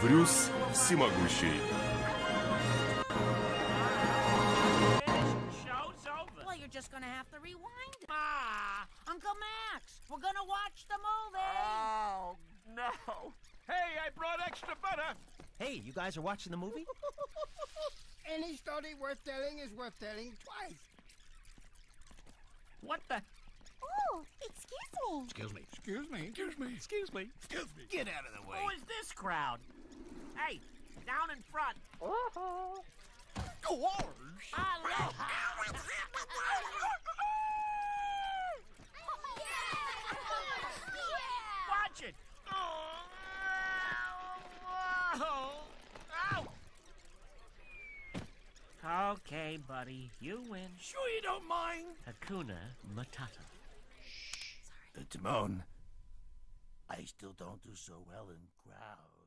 Брюс всемогущий. Show's over. Well, you're just gonna have to rewind it. Ah, Uncle Max, we're gonna watch the movie. Oh, no. Hey, I brought extra butter. Hey, you guys are watching the movie? Any story worth telling is worth telling twice. What the? Oh, excuse me. Excuse me. Excuse me. Excuse me. Excuse me. Excuse me. Get out of the way. Who is this crowd? Hey, down in front. Oh, oh, Go orange. Watch it. Oh, whoa. Ow. Okay, buddy, you win. Sure you don't mind? Hakuna Matata. Sorry. The Timon. I still don't do so well in crowds.